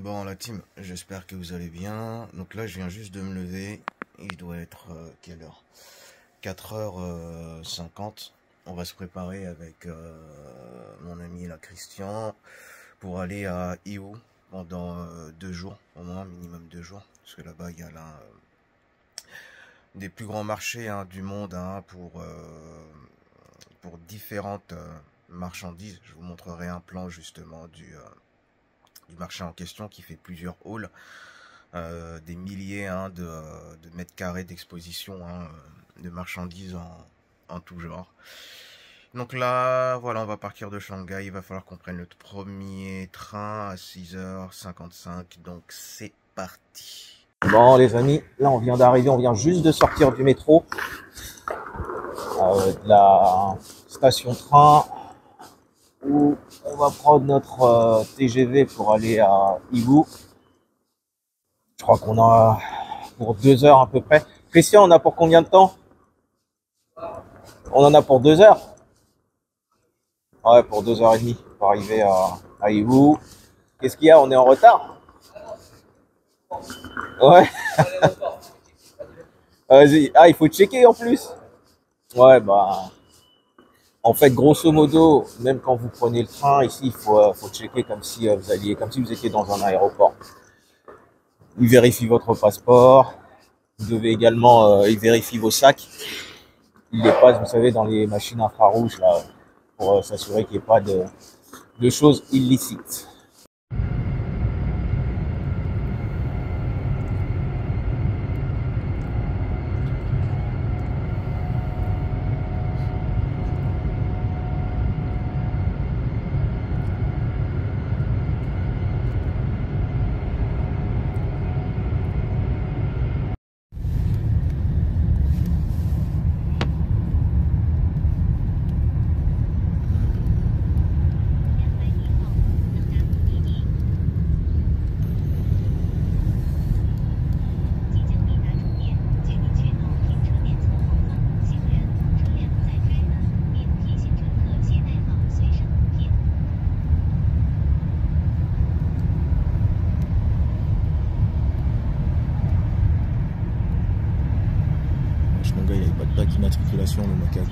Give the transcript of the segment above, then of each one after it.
Bon la team, j'espère que vous allez bien. Donc là je viens juste de me lever. Il doit être euh, quelle heure? 4h50. On va se préparer avec euh, mon ami là Christian pour aller à Iwo pendant euh, deux jours, au moins minimum deux jours. Parce que là-bas il y a là des plus grands marchés hein, du monde hein, pour, pour différentes marchandises. Je vous montrerai un plan justement du du marché en question qui fait plusieurs halls, euh, des milliers hein, de, mètres carrés d'exposition hein, de marchandises en, tout genre. Donc là, voilà, on va partir de Shanghai. Il va falloir qu'on prenne le premier train à 6h55. Donc c'est parti. Bon les amis, là on vient d'arriver, on vient juste de sortir du métro. Euh, de la station train où on va prendre notre euh, TGV pour aller à Ibu. Je crois qu'on a pour deux heures à peu près. Christian, on a pour combien de temps? On en a pour deux heures Ouais, pour deux heures et demie pour arriver à, à. Qu'est-ce qu'il y a? On est en retard? Ouais. Vas-y. Ah, il faut checker en plus. Ouais, bah. En fait, grosso modo, même quand vous prenez le train, ici, il faut, euh, checker comme si euh, vous alliez, comme si vous étiez dans un aéroport. Il vérifie votre passeport. Vous devez également, euh, il vérifie vos sacs. Il les passe, vous savez, dans les machines infrarouges, là, pour s'assurer qu'il n'y ait pas de, de choses illicites.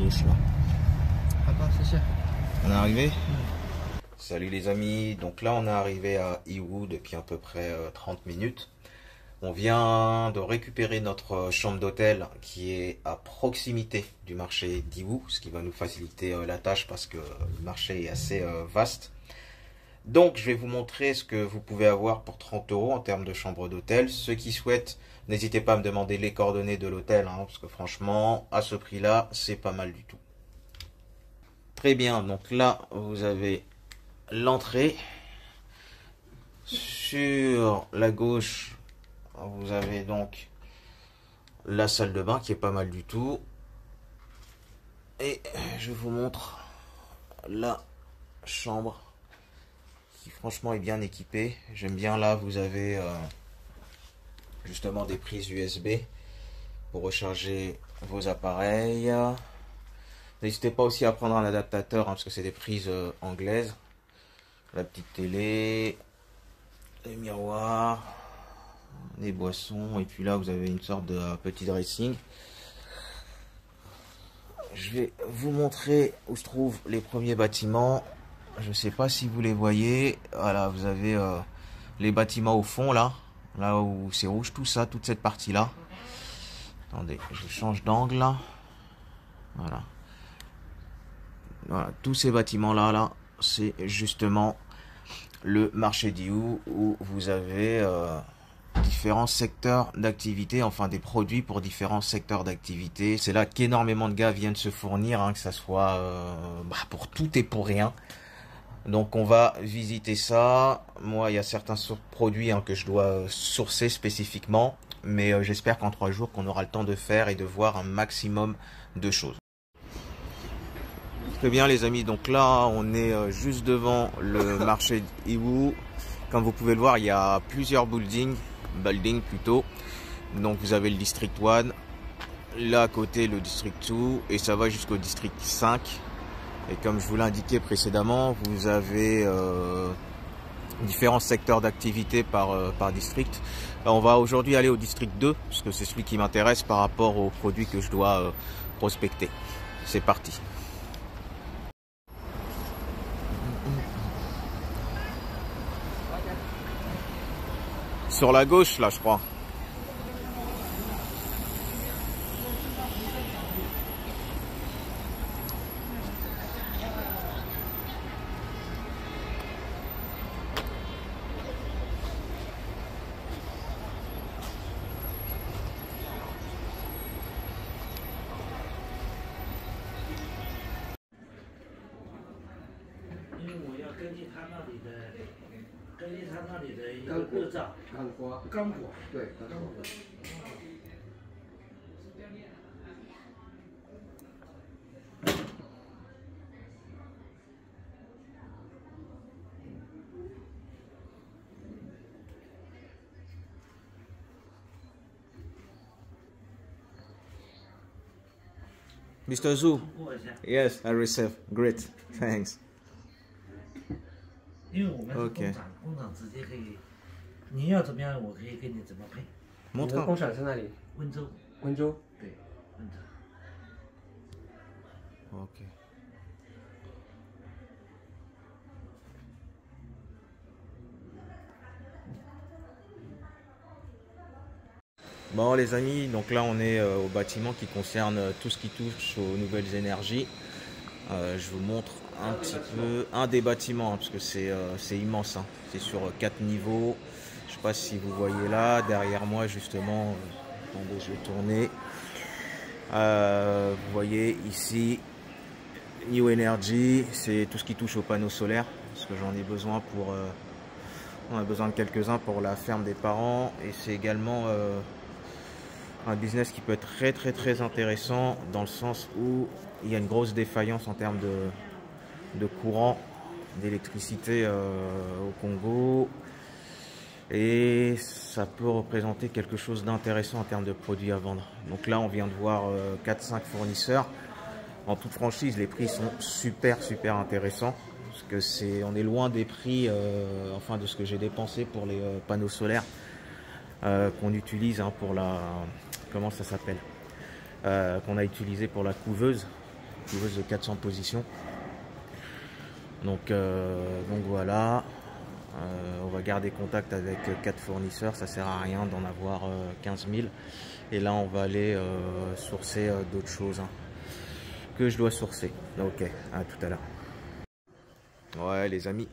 Gauche là. On est arrivé? Salut les amis, donc là on est arrivé à Iwu depuis à peu près 30 euh, minutes. On vient de récupérer notre chambre d'hôtel qui est à proximité du marché d'Iwu, ce qui va nous faciliter euh, la tâche parce que le marché est assez euh, vaste. Donc je vais vous montrer ce que vous pouvez avoir pour 30 euros en termes de chambre d'hôtel. Ceux qui souhaitent N'hésitez pas à me demander les coordonnées de l'hôtel, hein, parce que franchement, à ce prix-là, c'est pas mal du tout. Très bien, donc là, vous avez l'entrée. Sur la gauche, vous avez donc la salle de bain qui est pas mal du tout. Et je vous montre la chambre franchement est bien équipée. J'aime bien là, vous avez... Euh, justement des prises USB pour recharger vos appareils. N'hésitez pas aussi à prendre un adaptateur hein, parce que c'est des prises euh, anglaises. La petite télé, les miroirs, des boissons et puis là vous avez une sorte de euh, petit dressing. Je vais vous montrer où se trouvent les premiers bâtiments. Je ne sais pas si vous les voyez. Voilà, vous avez euh, les bâtiments au fond là. Là où c'est rouge, tout ça, toute cette partie-là. Attendez, je change d'angle Voilà. Voilà, tous ces bâtiments-là, là, c'est justement le marché d'Iou où vous avez euh, différents secteurs d'activité, enfin des produits pour différents secteurs d'activité. C'est là qu'énormément de gars viennent se fournir, hein, que ça soit euh, bah, pour tout et pour rien. Donc on va visiter ça. Moi, il y a certains produits hein, que je dois sourcer spécifiquement. Mais euh, j'espère qu'en trois jours, qu'on aura le temps de faire et de voir un maximum de choses. Très bien les amis, donc là on est euh, juste devant le marché d'Iwu. Comme vous pouvez le voir, il y a plusieurs buildings, buildings plutôt. Donc vous avez le district 1, là à côté le district 2 et ça va jusqu'au district 5 et comme je vous l'ai indiqué précédemment, vous avez euh, différents secteurs d'activité par, par district. on va aujourd'hui aller au district 2, puisque c'est celui qui m'intéresse par rapport aux produits que je dois prospecter. C'est parti. Sur la gauche, là, je crois. Mr. Zhu, yes, I receive. Great, thanks. Okay. 你要怎么样，我可以给你怎么配。你的工厂在哪里？温州。温州。对，温州。OK。Bon les amis, donc là on est euh, au bâtiment qui concerne euh, tout ce qui touche aux nouvelles énergies. Euh, je vous montre un petit peu un des bâtiments, hein, parce que c'est immense. Hein. C'est sur quatre niveaux. Sais pas si vous voyez là, derrière moi justement, attendez je vais tourner. vous voyez ici, New Energy, c'est tout ce qui touche aux panneaux solaires, parce que j'en ai besoin pour... on a besoin de quelques-uns pour la ferme des parents, et c'est également un business qui peut être très très très intéressant dans le sens où il y a une grosse défaillance en termes de, de courant, d'électricité euh, au Congo. Et ça peut représenter quelque chose d'intéressant en termes de produits à vendre. Donc là, on vient de voir 4-5 euh, fournisseurs. En toute franchise, les prix sont super super intéressants. Parce que c'est, on est loin des prix, euh, enfin de ce que j'ai dépensé pour les panneaux solaires qu'on utilise hein, pour la, comment ça s'appelle, euh, qu'on a utilisé pour la couveuse, couveuse de 400 positions. Donc, euh, donc voilà, euh, on va garder contact avec quatre fournisseurs, ça sert à rien d'en avoir 15 000. Et là, on va aller sourcer d'autres choses hein, que je dois sourcer. Ok, à tout à l'heure. Ouais, les amis.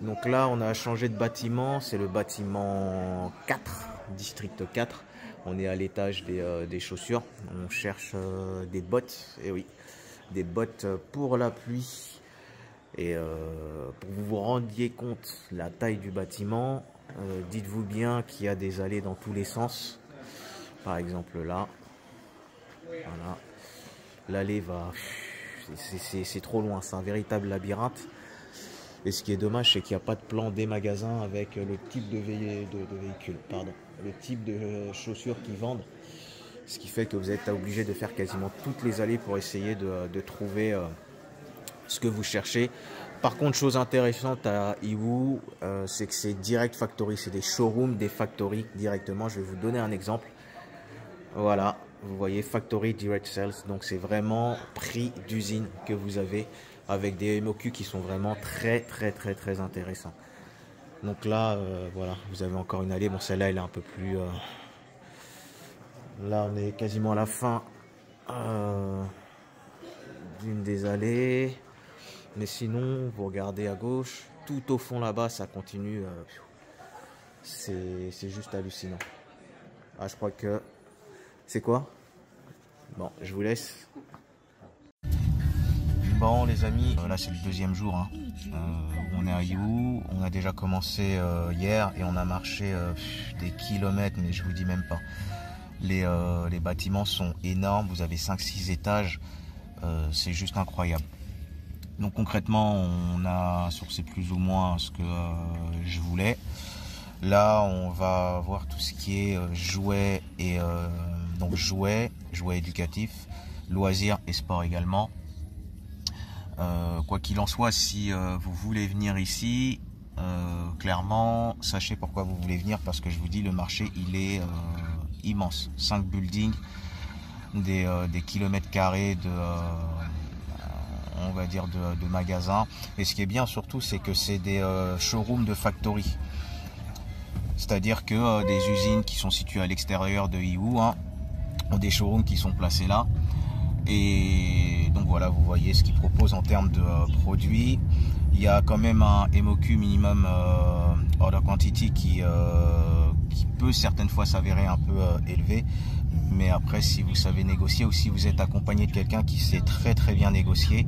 Donc là, on a changé de bâtiment. C'est le bâtiment 4, district 4. On est à l'étage des, euh, chaussures. On cherche euh, des bottes. Et oui, des bottes pour la pluie. Et euh, pour que vous vous rendiez compte la taille du bâtiment, dites-vous bien qu'il y a des allées dans tous les sens. Par exemple là. Voilà. L'allée va... C'est trop loin, c'est un véritable labyrinthe. Et ce qui est dommage, c'est qu'il n'y a pas de plan des magasins avec le type de, véhicule. Pardon le type de chaussures qu'ils vendent. Ce qui fait que vous êtes obligé de faire quasiment toutes les allées pour essayer de, trouver euh, ce que vous cherchez. Par contre, chose intéressante à Iwu, euh, c'est que c'est direct factory, c'est des showrooms, des factories directement. Je vais vous donner un exemple. Voilà, vous voyez factory direct sales, donc c'est vraiment prix d'usine que vous avez avec des MOQ qui sont vraiment très très très très intéressants. Donc là, euh, voilà, vous avez encore une allée. Bon, celle-là, elle est un peu plus... Euh, là, on est quasiment à la fin d'une des allées. Mais sinon, vous regardez à gauche, tout au fond là-bas, ça continue. C'est juste hallucinant. Ah, je crois que... C'est quoi? Bon, je vous laisse. Bon les amis, là c'est le deuxième jour. Hein. Euh, on est à You, on a déjà commencé euh, hier et on a marché euh, des kilomètres, mais je vous dis même pas. Les, les bâtiments sont énormes, vous avez 5-6 étages, c'est juste incroyable. Donc concrètement, on a sourcé plus ou moins ce que je voulais. Là, on va voir tout ce qui est jouets et donc jouets, jouets éducatifs, loisirs et sport également. Euh, quoi qu'il en soit, si euh, vous voulez venir ici, clairement, sachez pourquoi vous voulez venir, parce que je vous dis, le marché, il est immense. 5 buildings, des kilomètres carrés de on va dire, de, magasins. Et ce qui est bien surtout, c'est que c'est des euh, showrooms de factory. C'est-à-dire que euh, des usines qui sont situées à l'extérieur de Iwu hein, ont des showrooms qui sont placés là. Et donc voilà, vous voyez ce qu'ils proposent en termes de euh, produits. Il y a quand même un MOQ minimum order quantity qui, qui peut certaines fois s'avérer un peu élevé. Mais après, si vous savez négocier ou si vous êtes accompagné de quelqu'un qui sait très très bien négocier,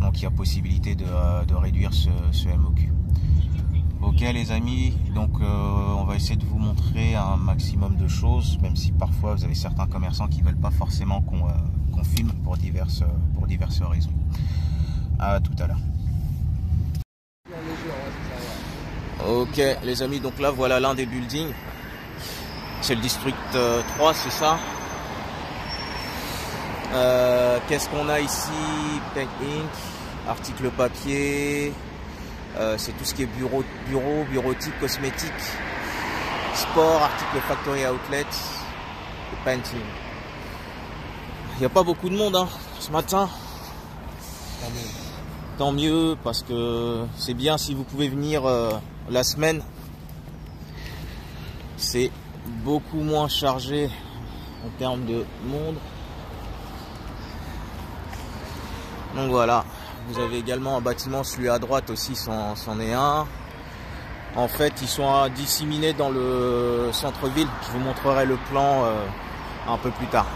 donc il y a possibilité de, euh, réduire ce, MOQ. Ok les amis, donc euh, on va essayer de vous montrer un maximum de choses, même si parfois vous avez certains commerçants qui ne veulent pas forcément qu'on euh, filme pour diverses, pour diverses raisons. À tout à l'heure. Ok les amis, donc là voilà l'un des buildings. C'est le district 3, c'est ça euh, Qu'est-ce qu'on a ici Paint Inc, article papier, euh, c'est tout ce qui est bureau, bureau, bureautique, cosmétique, sport, article factory outlet et painting. Il n'y a pas beaucoup de monde hein, ce matin. Tant mieux parce que c'est bien si vous pouvez venir euh, la semaine. C'est beaucoup moins chargé en termes de monde. Donc voilà, vous avez également un bâtiment, celui à droite aussi c'en est un. En fait, ils sont disséminés dans le centre-ville. Je vous montrerai le plan euh, un peu plus tard.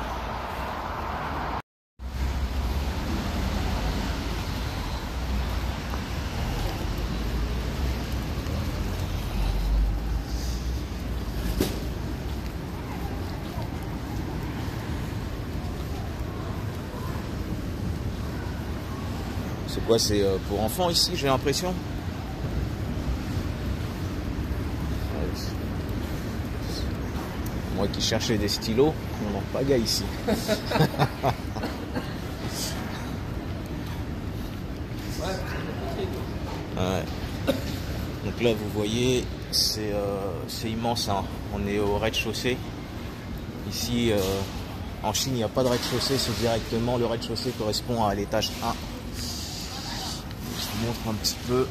C'est quoi C'est euh, pour enfants ici, j'ai l'impression? Moi qui cherchais des stylos, on n'en pas gars ici. Donc là, vous voyez, c'est euh, immense. Hein. On est au rez-de-chaussée. Ici, euh, en Chine, il n'y a pas de rez-de-chaussée, c'est directement le rez-de-chaussée correspond à l'étage 1 un petit peu.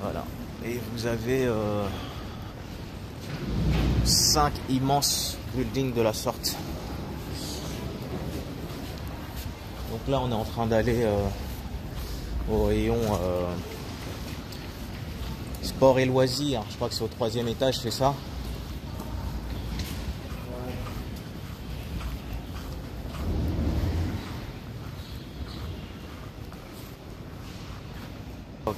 Voilà. Et vous avez euh, cinq immenses buildings de la sorte. Donc là, on est en train d'aller euh, au rayon euh, sport et loisirs. Je crois que c'est au troisième étage, c'est ça? Ok.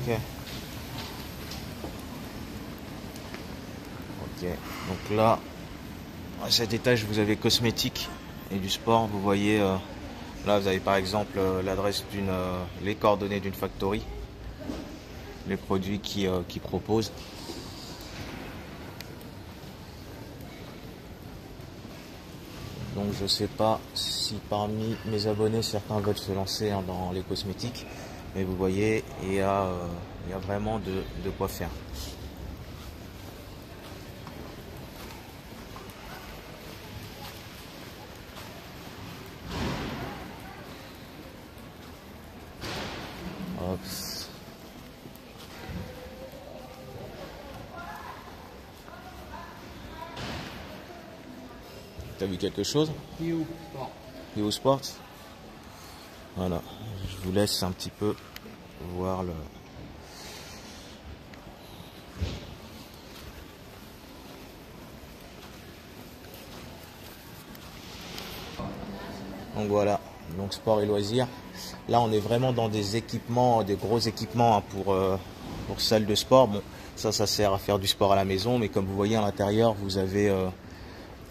Ok. Donc là, à cet étage, vous avez cosmétique et du sport. Vous voyez, euh, là, vous avez par exemple euh, l'adresse d'une, euh, les coordonnées d'une factory, les produits qui, proposent. Donc je sais pas si parmi mes abonnés certains veulent se lancer hein, dans les cosmétiques. Mais vous voyez, il y a, euh, il y a vraiment de, de quoi faire. T'as vu quelque chose? New Sport. Sport? Voilà je vous laisse un petit peu voir le donc voilà donc sport et loisirs. Là on est vraiment dans des équipements des gros équipements hein, pour euh, pour salle de sport. Bon ça ça sert à faire du sport à la maison mais comme vous voyez à l'intérieur vous avez euh,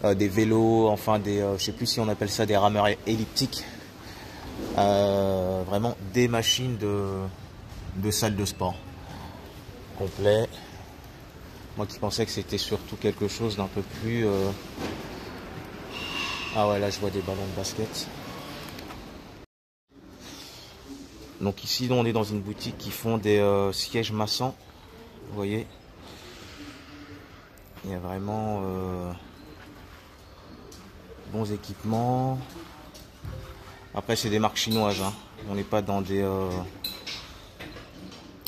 euh, des vélos enfin des je sais plus si on appelle ça des rameurs elliptiques euh, vraiment des machines de, de salle de sport complet. Moi qui pensais que c'était surtout quelque chose d'un peu plus... Euh, ah ouais, là je vois des ballons de basket. Donc ici on est dans une boutique qui font des euh, sièges massants Vous voyez? Il y a vraiment bons équipements. Après, c'est des marques chinoises. hein. On n'est pas dans des euh,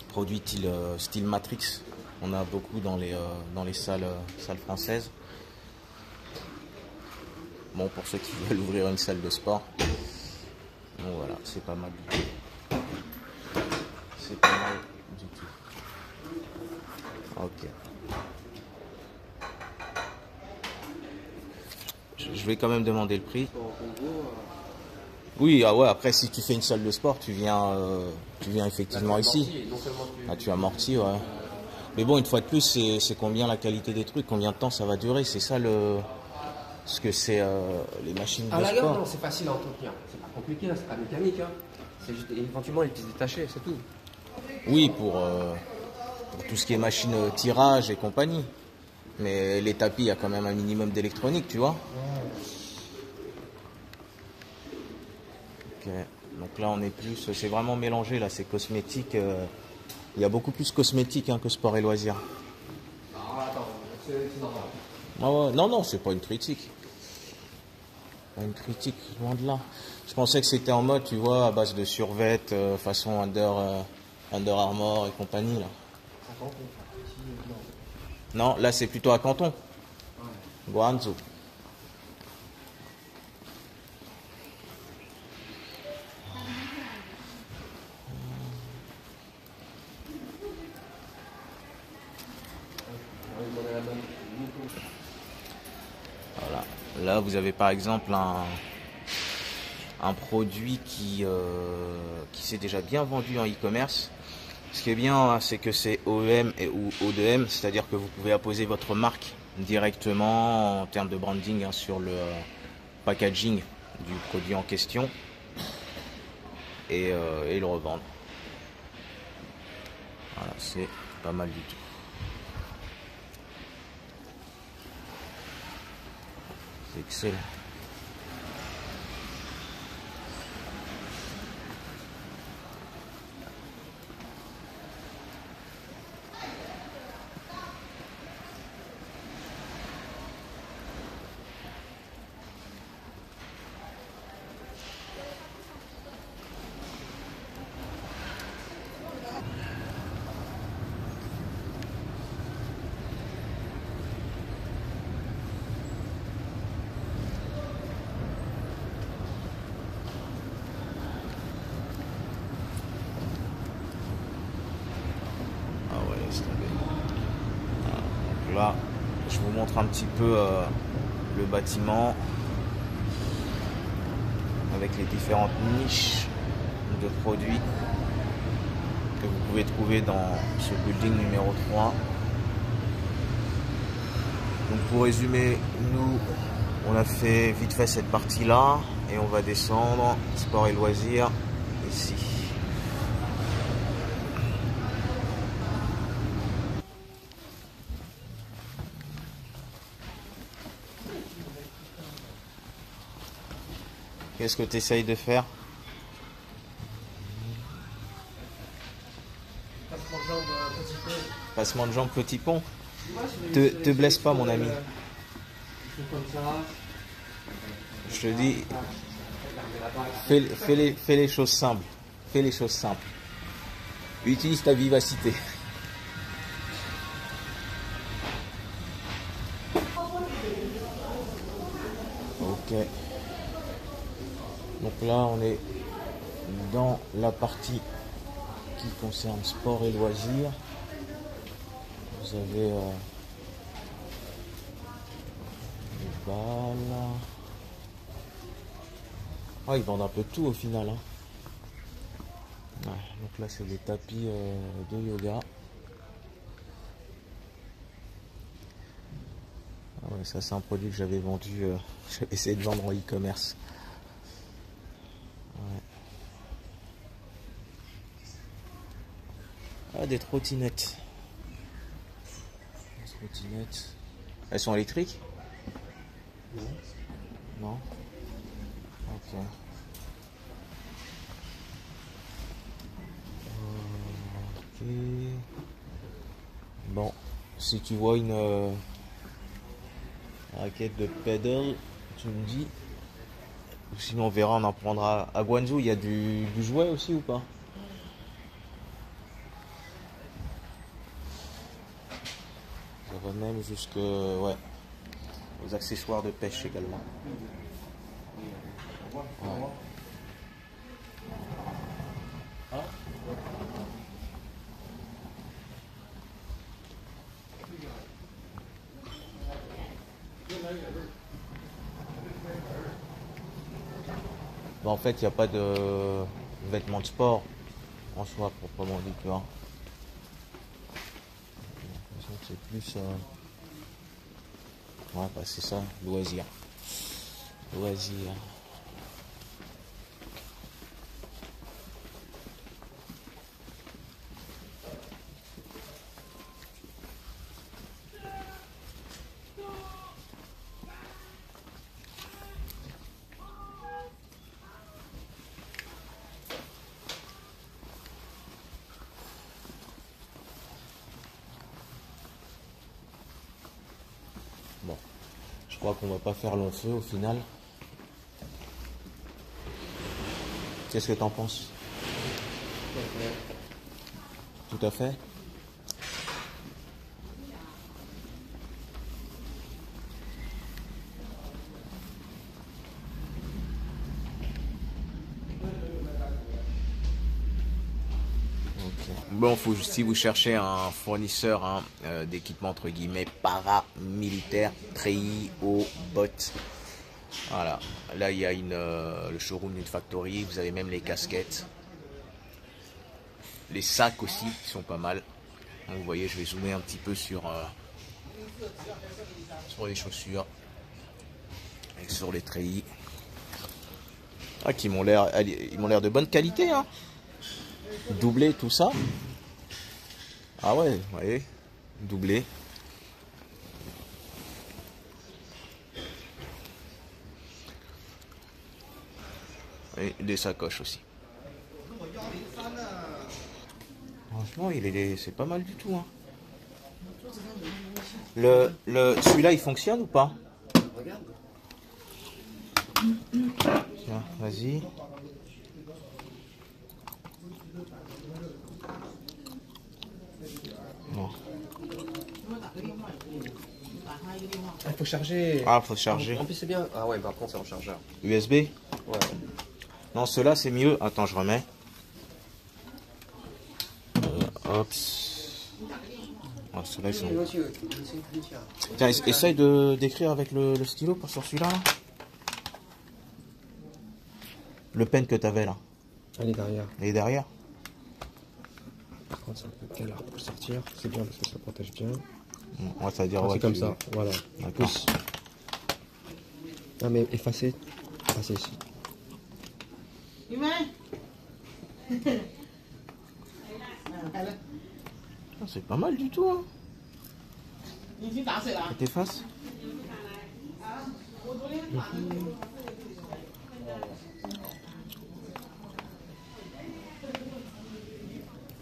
produits style, euh, style Matrix. On a beaucoup dans les, euh, dans les salles, salles françaises. Bon, pour ceux qui veulent ouvrir une salle de sport. Bon, voilà, c'est pas mal du tout. C'est pas mal du tout. Ok. Je vais quand même demander le prix. Oui, ah ouais, après si tu fais une salle de sport, tu viens, euh, tu viens effectivement ici. Ah, tu amortis, ouais. Mais bon, une fois de plus, c'est combien la qualité des trucs, combien de temps ça va durer, c'est ça le. Ce que c'est euh, les machines À de la rigueur, sport. non, c'est facile à entretenir. C'est pas compliqué, hein, c'est pas mécanique. Hein. C'est juste éventuellement les pièces détachées, c'est tout. Oui, pour, euh, pour tout ce qui est machine euh, tirage et compagnie. Mais les tapis, il y a quand même un minimum d'électronique, tu vois. Donc là, on est plus. C'est vraiment mélangé, là, c'est cosmétique. euh, Il y a beaucoup plus cosmétique hein, que sport et loisirs. Normal. Ah Non, non, c'est pas une critique. Pas une critique, loin de là. Je pensais que c'était en mode, tu vois, à base de survêt, euh, façon Under, euh, Under Armour et compagnie, là. Non. Non, là c'est plutôt à Canton. Guangzhou. On va lui demander la bonne. Voilà. Vous avez par exemple un, produit qui, euh, qui s'est déjà bien vendu en e-commerce. Ce qui est bien, hein, c'est que c'est OEM et, ou O2M, c'est-à-dire que vous pouvez apposer votre marque directement en termes de branding hein, sur le packaging du produit en question et, euh, et le revendre. Voilà, c'est pas mal du tout. C'est excellent. Ah ouais, laisse tomber. Voilà. Donc là, je vous un petit peu euh, le bâtiment avec les différentes niches de produits que vous pouvez trouver dans ce building numéro 3. Donc pour résumer, nous on a fait vite fait cette partie là et on va descendre sport et loisirs ici. Qu'est-ce que tu essayes de faire Passement de jambe, petit peu. Passement de jambes, petit pont Te- te blesse pas, mon ami. Je te dis, fais, fais les, fais les choses simples. Fais les choses simples. Utilise ta vivacité. Là, on est dans la partie qui concerne sport et loisirs. Vous avez euh, les balles. Ah, ils vendent un peu tout au final. hein. Donc là, c'est des tapis euh, de yoga. Ah ça, c'est un produit que j'avais vendu. euh, j'avais essayé de vendre en e-commerce. Ouais. Ah, des trottinettes. Elles sont électriques Non Ok. Ok. Bon, si tu vois une euh, raquette de pedal, tu me dis. Ou Sinon, on verra, on en prendra. À Guangzhou, il y a du, du jouet aussi ou pas Ça va même jusque. Ouais. Aux accessoires de pêche également. Bah, en fait, il n'y a pas de vêtements de sport en soi, proprement dit, tu vois. C'est plus. euh, Ouais, bah, c'est ça, loisir. Loisir. Bon, je crois qu'on va pas faire long feu au final. Qu'est-ce que t'en penses? Tout à fait. Ok. Bon, faut, si vous cherchez un fournisseur hein, euh, d'équipement entre guillemets paramilitaire, treillis, haut, bottes. Voilà. Là, il y a une, euh, le showroom d'une factory. Vous avez même les casquettes. Les sacs aussi, qui sont pas mal. Vous voyez, je vais zoomer un petit peu sur, euh, sur les chaussures et sur les treillis. Ah, qui m'ont l'air, l'air de bonne qualité, hein doublé tout ça. Ah ouais, vous voyez, doublé. Et des sacoches aussi. Franchement, il est, c'est pas mal du tout. Hein. Le, le, celui-là, il fonctionne ou pas? Tiens, vas-y. Non. Ah, il faut charger. Ah, faut charger. En plus, c'est bien. Ah ouais, par contre, c'est en chargeur. USB Ouais. Non, ceux-là, c'est mieux. Attends, je remets. Euh, hop. Ah, ceux-là, ils sont... Tiens, ess- essaye de d'écrire avec le, le stylo pour sur celui-là. là. Le pen que t'avais là. Elle est derrière. Il est derrière prendre un peu de galère pour sortir. C'est bien parce que ça protège bien. Ouais, ça veut dire, ouais, c'est comme tu... ça, voilà. Pousse. Non mais effacer, effacer ici. Oh, ah, c'est pas mal du tout. Hein. T'effaces mmh.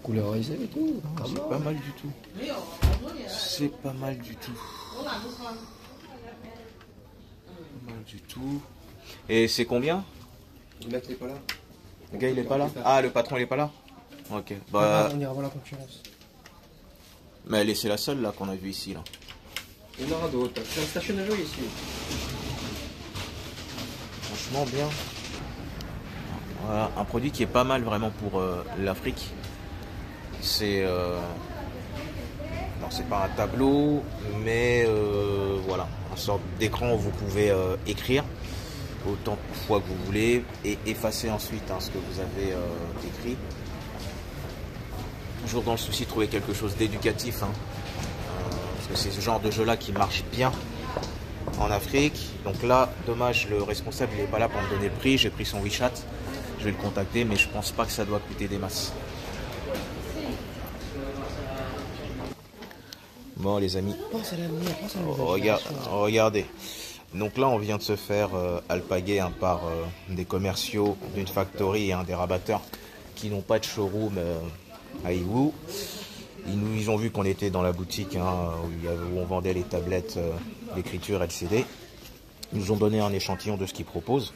c'est pas mal du tout. C'est pas mal du tout. Pas mal du tout. Et c'est combien? Le mec n'est pas là. Le gars il est pas là? Ah le patron il est pas là? Ok. Bah- on ira voir la concurrence. Mais elle est, c'est la seule là qu'on a vue ici là. Il y en aura d'autres. C'est un station de jeu ici. Franchement bien. Voilà, un produit qui est pas mal vraiment pour euh, l'Afrique. C'est euh... non pas un tableau mais euh, voilà une sorte d'écran où vous pouvez euh, écrire autant de fois que vous voulez et effacer ensuite hein, ce que vous avez écrit. Toujours dans le souci de trouver quelque chose d'éducatif hein. Parce que c'est ce genre de jeu là qui marche bien en Afrique. Donc là, dommage, le responsable il est pas là pour me donner le prix. J'ai pris son WeChat. Je vais le contacter, mais je pense pas que ça doit coûter des masses. Bon, les amis, Pense à l'avenir, pense à la nouvelle regarde, génération. regardez. Donc là, on vient de se faire euh, alpaguer hein, par euh, des commerciaux d'une factory et des rabatteurs qui n'ont pas de showroom euh, à Iwu. Ils, nous, ils ont vu qu'on était dans la boutique hein, où, on vendait les tablettes d'écriture LCD. Ils nous ont donné un échantillon de ce qu'ils proposent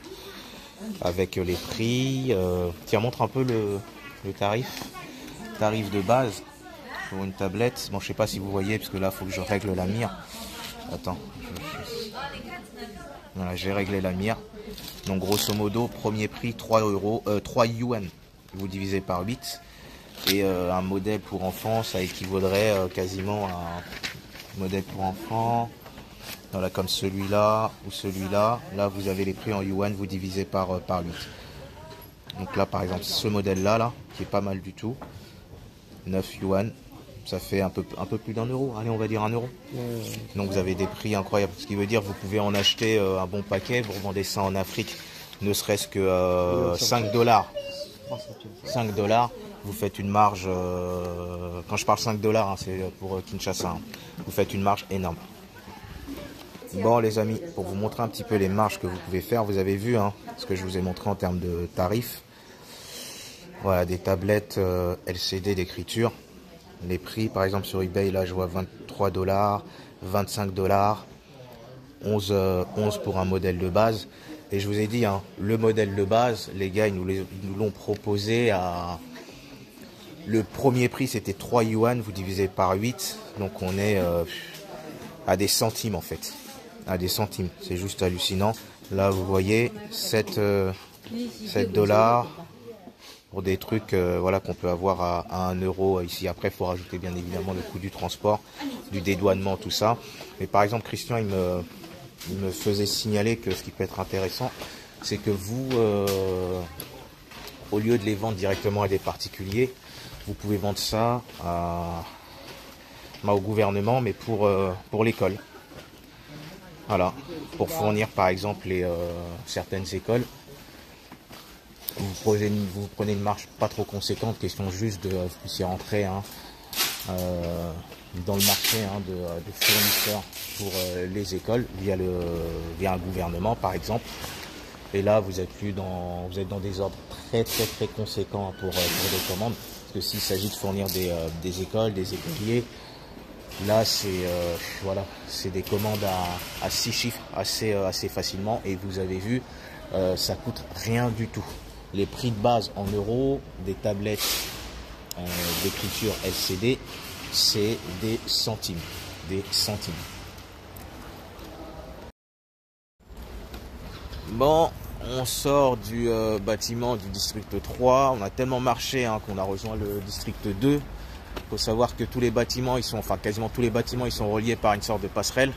avec les prix. Tiens, montre un peu le, le tarif. Tarif de base une tablette. Bon, je sais pas si vous voyez, parce que là, faut que je règle la mire. Attends. Voilà, j'ai réglé la mire. Donc, grosso modo, premier prix 3 euros, euh, 3 yuan. Vous divisez par 8. Et euh, un modèle pour enfants, ça équivaudrait euh, quasiment à un modèle pour enfants. Voilà, comme celui-là ou celui-là. Là, vous avez les prix en yuan, vous divisez par, euh, par 8. Donc là, par exemple, ce modèle-là, là, qui est pas mal du tout. 9 yuan. Ça fait un peu, un peu plus d'un euro. Allez, on va dire un euro. Donc vous avez des prix incroyables. Ce qui veut dire vous pouvez en acheter euh, un bon paquet, vous revendez ça en Afrique, ne serait-ce que euh, 5 dollars. 5 dollars, vous faites une marge, euh, quand je parle 5 dollars, hein, c'est pour euh, Kinshasa, hein. vous faites une marge énorme. Bon les amis, pour vous montrer un petit peu les marges que vous pouvez faire, vous avez vu hein, ce que je vous ai montré en termes de tarifs. Voilà, des tablettes euh, LCD d'écriture. Les prix, par exemple sur eBay, là je vois 23 dollars, 25 dollars, 11, euh, 11 pour un modèle de base. Et je vous ai dit, hein, le modèle de base, les gars, ils nous les- ils nous l'ont proposé à... Le premier prix, c'était 3 yuan, vous divisez par 8. Donc on est euh, à des centimes en fait. À des centimes. C'est juste hallucinant. Là, vous voyez, 7, euh, 7 dollars pour des trucs euh, voilà, qu'on peut avoir à, à 1 euro ici. Après, il faut rajouter bien évidemment le coût du transport, du dédouanement, tout ça. Mais par exemple, Christian, il me, il me faisait signaler que ce qui peut être intéressant, c'est que vous, euh, au lieu de les vendre directement à des particuliers, vous pouvez vendre ça bah, au gouvernement, mais pour, euh, pour l'école. Voilà, pour fournir par exemple certaines écoles. Vous prenez, une, marge pas trop conséquente, question juste de vous puissiez rentrer hein, euh, dans le marché hein, de, fournisseurs pour euh, les écoles via, le, via un gouvernement par exemple. Et là, vous êtes plus dans, vous êtes dans des ordres très très très conséquents pour, euh, pour des commandes. Parce que s'il s'agit de fournir des, des écoles, des écoliers, là c'est voilà, c'est des commandes à, six chiffres assez assez facilement. Et vous avez vu, ça coûte rien du tout. Les prix de base en euros des tablettes euh, d'écriture LCD, c'est des centimes, des centimes. Bon, on sort du euh, bâtiment du district 3. On a tellement marché hein, qu'on a rejoint le district 2. Il faut savoir que tous les bâtiments, ils sont, enfin quasiment tous les bâtiments, ils sont reliés par une sorte de passerelle.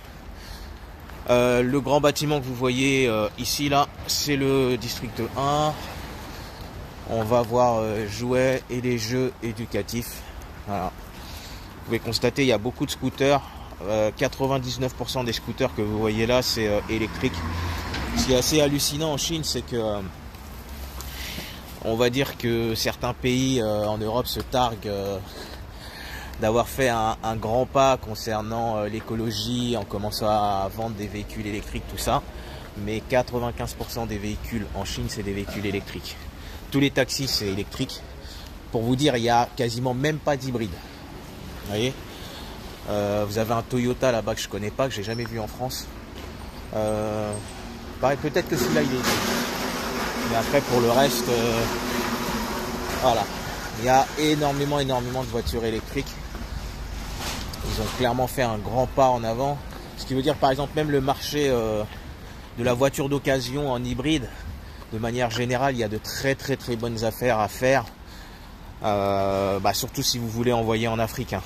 Euh, le grand bâtiment que vous voyez ici, là, c'est le district 1. On va voir euh, jouets et les jeux éducatifs. Vous pouvez constater, il y a beaucoup de scooters. Euh, 99% des scooters que vous voyez là, c'est euh, électrique. Ce qui est assez hallucinant en Chine, c'est que euh, on va dire que certains pays euh, en Europe se targuent euh, d'avoir fait un, un grand pas concernant euh, l'écologie en commençant à vendre des véhicules électriques, tout ça. Mais 95% des véhicules en Chine, c'est des véhicules électriques. Tous les taxis, c'est électrique. Pour vous dire, il n'y a quasiment même pas d'hybride. Vous voyez Euh, Vous avez un Toyota là-bas que je connais pas, que j'ai jamais vu en France. Euh, pareil, peut-être que celui-là, il est Mais après, pour le reste, euh, voilà. Il y a énormément, énormément de voitures électriques. Ils ont clairement fait un grand pas en avant. Ce qui veut dire, par exemple, même le marché de la voiture d'occasion en hybride, de manière générale, il y a de très, très, très bonnes affaires à faire. Euh, bah, surtout si vous voulez envoyer en Afrique. hein.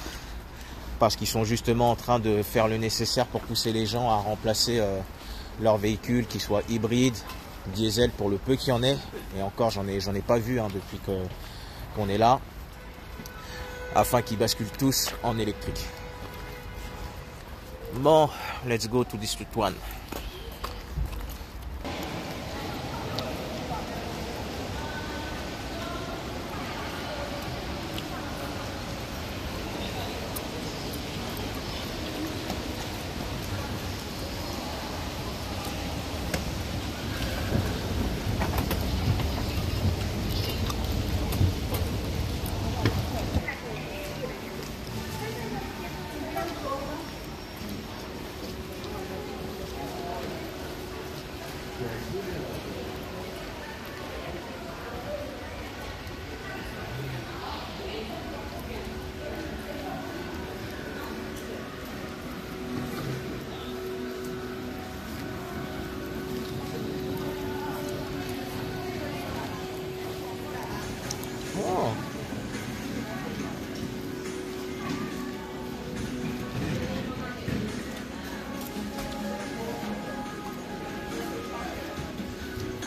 Parce qu'ils sont justement en train de faire le nécessaire pour pousser les gens à remplacer euh, leurs véhicules, qu'ils soient hybrides, diesel pour le peu qu'il y en ait. Et encore, j'en ai, j'en ai pas vu hein, depuis qu'on est là. Afin qu'ils basculent tous en électrique. Bon, let's go to District 1.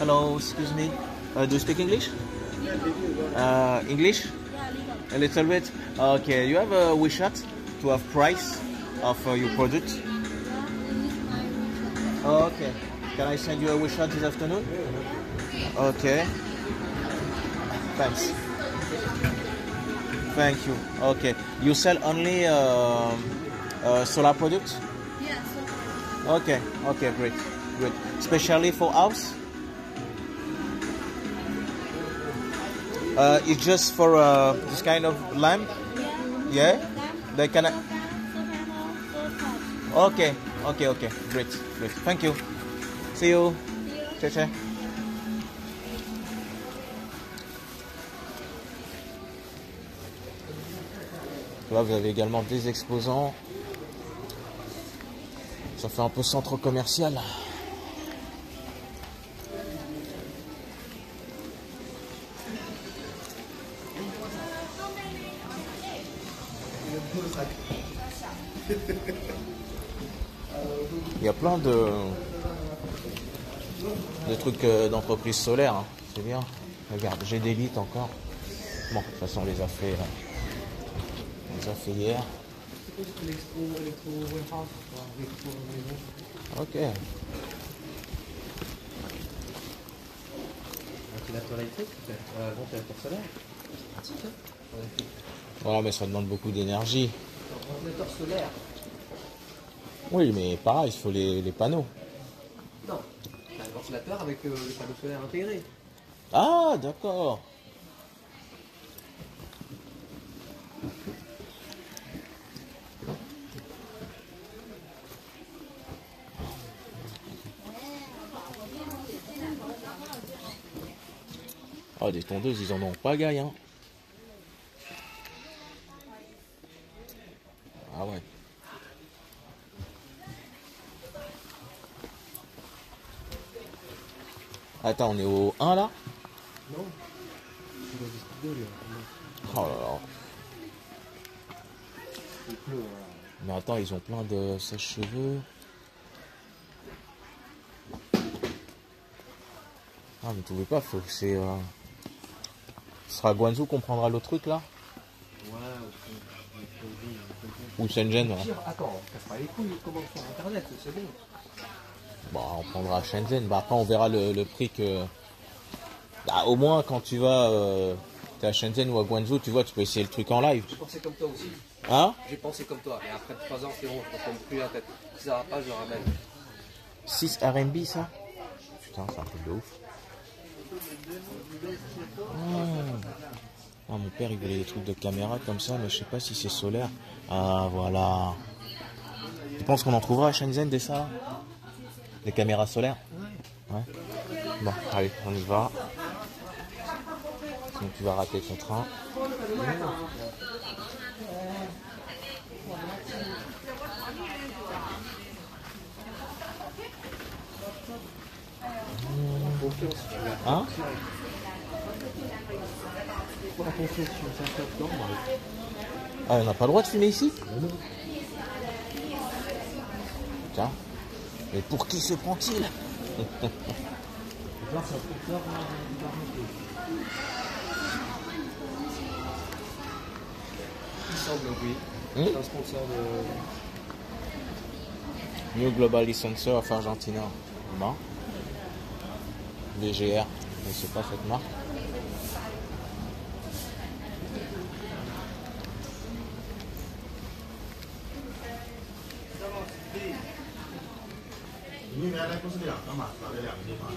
Hello, excuse me. Uh, do you speak English? Uh, English? A little bit. Okay. You have a WeChat to have price of uh, your product? Okay. Can I send you a WeChat this afternoon? Okay. Thanks. Thank you. Okay. You sell only um, uh, solar products? Yes. Okay. Okay. Great. Great. Especially for house? Uh, it's just for uh, this kind of lamp? Yeah. They can. Okay. Okay. Okay. Great. Great. Thank you. See you. Ciao, ciao. Là, vous avez également des exposants. Ça fait un peu centre commercial. De, de trucs euh, d'entreprise solaire. hein. C'est bien. Regarde, j'ai des litres encore. Bon, de toute façon, on les a fait, euh, on les a fait hier. Ok. Ventilateur électrique, ventilateur solaire. C'est pratique, Voilà, mais ça demande beaucoup d'énergie. Ventilateur solaire. Oui, mais pareil, il faut les, les panneaux. Non. Un ventilateur avec euh, le panneau solaire intégré. Ah, d'accord. Ah, des tondeuses, ils en ont pas gagne, hein. Ah ouais. Attends, on est au 1 là Non. Oh là là. Il pleut, voilà. Mais attends, ils ont plein de sèche-cheveux. Ah, mais tu veux pas, faut que c'est. euh, Ce sera Guangzhou qu'on prendra le truc là Ouais, Ou Shenzhen attends, casse pas les couilles, comment sur internet, c'est bon. Bah, on prendra Shenzhen. Bah, après, on verra le, le prix que. Bah, au moins, quand tu vas. Euh... À Shenzhen ou à Guangzhou, tu vois, tu peux essayer le truc en live. J'ai pensé comme toi aussi. Hein? J'ai pensé comme toi, mais après 3 ans, c'est bon, je ne tombe plus la tête. Si ça va pas, je ramène. 6 RMB ça? Putain, c'est un truc de ouf. Ah. Ah, mon père il voulait des trucs de caméra comme ça, mais je sais pas si c'est solaire. Ah voilà. Tu penses qu'on en trouvera à Shenzhen des ça Des caméras solaires Ouais. Bon, allez, on y va. Sinon tu vas rater ton train. Hein Ah, on n'a pas le droit de fumer ici? Tiens. Mais pour qui se prend-il Il semble, oui. Hmm C'est un sponsor de. New Global Licensor of Argentina. Bon. VGR. Mais c'est pas cette marque. 原来不是两个嘛？打了两个地方。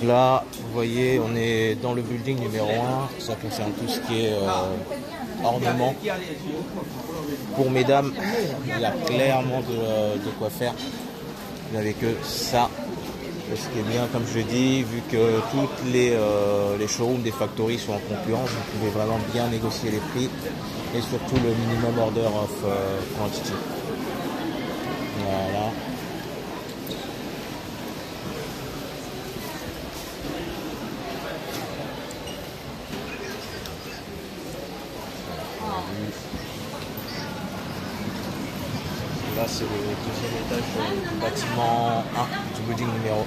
所以，阿。Vous voyez, on est dans le building numéro 1. Ça concerne tout ce qui est euh, ornement. Pour mesdames, il y a clairement de, quoi faire. Vous n'avez que ça. Ce qui est bien, comme je dis, vu que toutes les, euh, les showrooms des factories sont en concurrence, vous pouvez vraiment bien négocier les prix et surtout le minimum order of euh, quantity. Voilà. Ça, c'est le deuxième étage du bâtiment 1, du building numéro 1.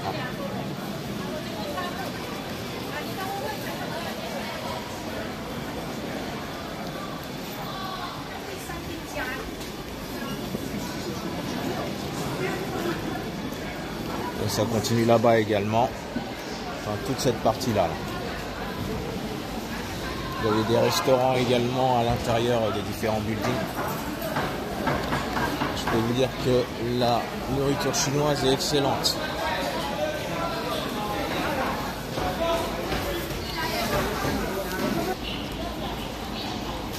Et ça continue là-bas également. Enfin, toute cette partie-là. là. Vous avez des restaurants également à l'intérieur des différents buildings. Je peux vous dire que la nourriture chinoise est excellente.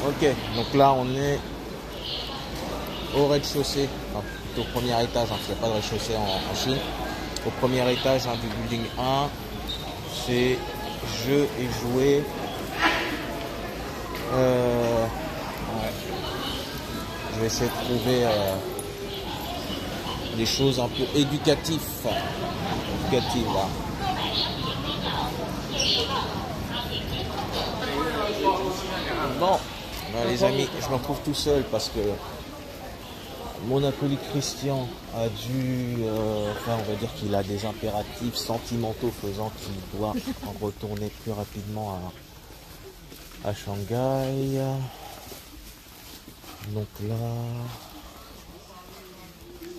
Ok, donc là on est au rez-de-chaussée, plutôt au premier étage, hein, parce qu'il n'y a pas de rez-de-chaussée en Chine. Au premier étage hein, du building 1, c'est jeux et jouets. Euh, ouais. Je vais essayer de trouver euh, des choses un peu éducatives. Éducatives là. Bon, ben, les amis, je me retrouve tout seul parce que mon acolyte Christian a dû, euh, enfin on va dire qu'il a des impératifs sentimentaux faisant qu'il doit en retourner plus rapidement à, à Shanghai. Donc là,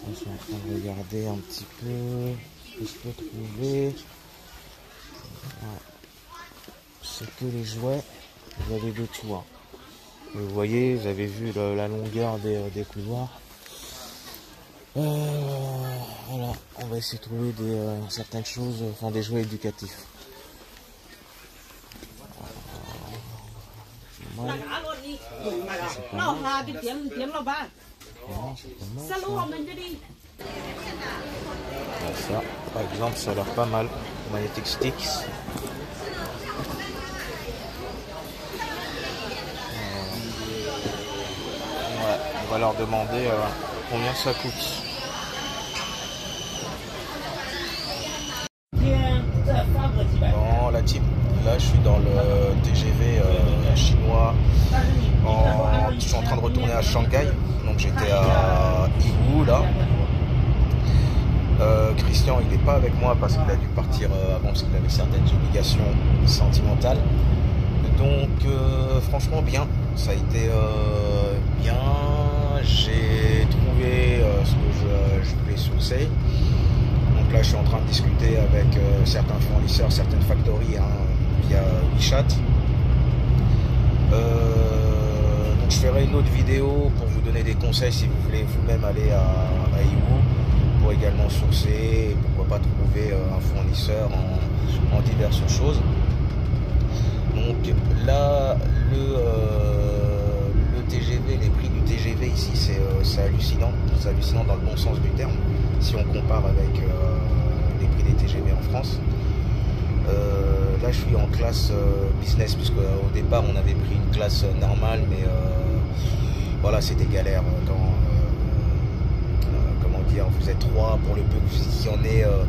je suis en train de regarder un petit peu ce que je peux trouver. C'est que les jouets, vous avez de tout. hein. Vous voyez, vous avez vu la longueur des couloirs. Oh, on va essayer de trouver des, euh, certaines choses, euh, enfin des jouets éducatifs. Euh, ça, par exemple, ça a l'air pas mal. Magnetic Sticks. On va leur demander combien ça coûte. Qu'il avait certaines obligations sentimentales. Donc, euh, franchement, bien. Ça a été euh, bien. J'ai trouvé euh, ce que je, je voulais sourcer. Donc là, je suis en train de discuter avec certains fournisseurs, certaines factories hein, via WeChat. Donc je ferai une autre vidéo pour vous donner des conseils si vous voulez vous-même aller à, à pour également sourcer pas trouver euh, un fournisseur en, diverses choses. Donc là, le, euh, le TGV, les prix du TGV ici, c'est euh, c'est hallucinant. C'est hallucinant dans le bon sens du terme, si on compare avec les prix des TGV en France. Là, je suis en classe business, puisque au départ, on avait pris une classe normale, mais voilà, c'était galère quand, vous êtes trois pour le peu vous y en ait euh,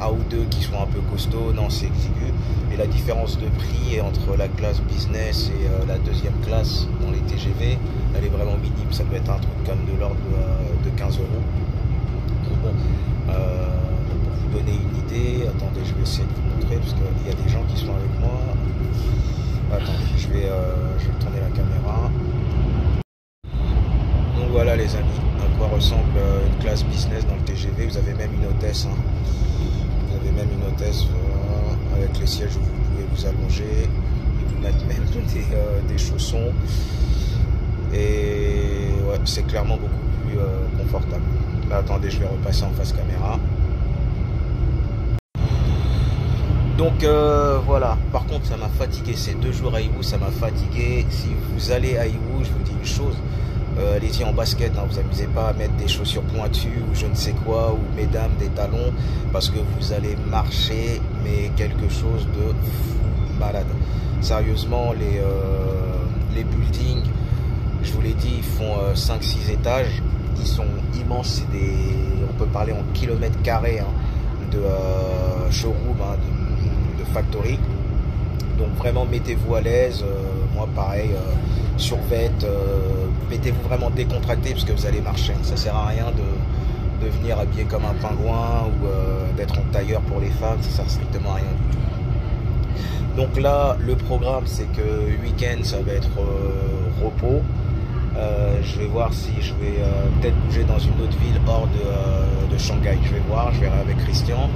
un ou deux qui soient un peu costauds, non, c'est exigu. Et la différence de prix entre la classe business et euh, la deuxième classe dans les TGV, elle est vraiment minime. Ça doit être un truc comme de l'ordre de, euh, de 15 euros. Donc bon, euh, pour vous donner une idée, attendez, je vais essayer de vous montrer parce qu'il y a des gens qui sont avec moi. Attendez, je vais, euh, je vais tourner la caméra. Donc voilà les amis, quoi ressemble euh, une classe business dans le TGV. Vous avez même une hôtesse. hein. Vous avez même une hôtesse euh, avec les sièges où vous pouvez vous allonger. Ils vous mettent même des, euh, des chaussons. Et ouais, c'est clairement beaucoup plus confortable. Là, attendez, je vais repasser en face caméra. Donc voilà, par contre ça m'a fatigué, ces deux jours à Iwu, ça m'a fatigué. Si vous allez à Iwu, je vous dis une chose, euh, allez-y en basket, hein, vous amusez pas à mettre des chaussures pointues ou je ne sais quoi, ou mesdames des talons, parce que vous allez marcher, mais quelque chose de fou malade. Sérieusement, les, euh, les buildings, je vous l'ai dit, ils font 5-6 étages, ils sont immenses, des, on peut parler en kilomètres carrés hein, de euh, showroom, hein, de, de factory. Donc vraiment mettez-vous à l'aise. Euh, moi pareil, euh, euh, mettez-vous vraiment décontracté parce que vous allez marcher. Ça sert à rien de, venir habillé comme un pingouin ou euh, d'être en tailleur pour les femmes, ça sert strictement à rien du tout. Donc là, le programme, c'est que week-end, ça va être euh, repos. Euh, je vais voir si je vais peut-être bouger dans une autre ville hors de, Shanghai. Je vais voir, je verrai avec Christian.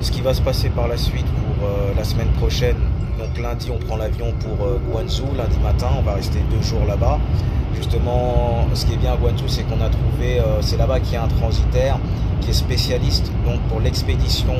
Ce qui va se passer par la suite pour la semaine prochaine. Donc lundi, on prend l'avion pour euh, Guangzhou. Lundi matin, on va rester deux jours là-bas. Justement, ce qui est bien à Guangzhou, c'est qu'on a trouvé, euh, c'est là-bas qu'il y a un transitaire qui est spécialiste donc pour l'expédition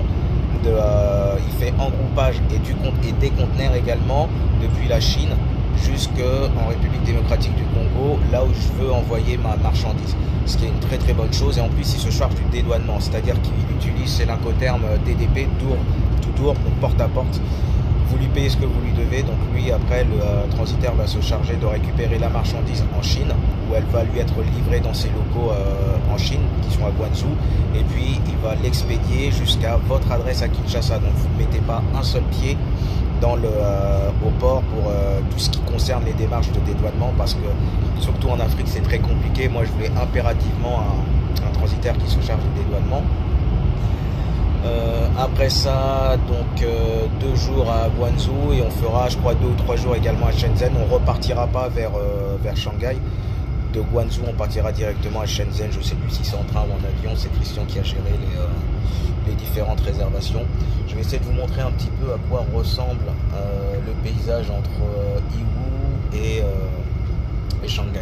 euh, il fait engroupage et, du, et des conteneurs également depuis la Chine jusqu'en République démocratique du Congo, là où je veux envoyer ma marchandise. Ce qui est une très très bonne chose. Et en plus, il se charge du dédouanement, c'est-à-dire qu'il utilise, c'est l'incoterme DDP, tour, tout tour, donc porte à porte. Vous lui payez ce que vous lui devez, donc lui, après, le euh, transitaire va se charger de récupérer la marchandise en Chine, où elle va lui être livrée dans ses locaux euh, en Chine, qui sont à Guangzhou, et puis il va l'expédier jusqu'à votre adresse à Kinshasa. Donc vous ne mettez pas un seul pied dans le, euh, au port pour tout ce qui concerne les démarches de dédouanement parce que surtout en Afrique c'est très compliqué. Moi je voulais impérativement un, un transitaire qui se charge du dédouanement. Euh, après ça, donc euh, deux jours à Guangzhou et on fera, je crois, deux ou trois jours également à Shenzhen. On repartira pas vers, euh, vers Shanghai. De Guangzhou, on partira directement à Shenzhen. Je sais plus si c'est en train ou en avion. C'est Christian qui a géré les, les différentes réservations. Je vais essayer de vous montrer un petit peu à quoi ressemble le paysage entre Iwu et, et Shanghai.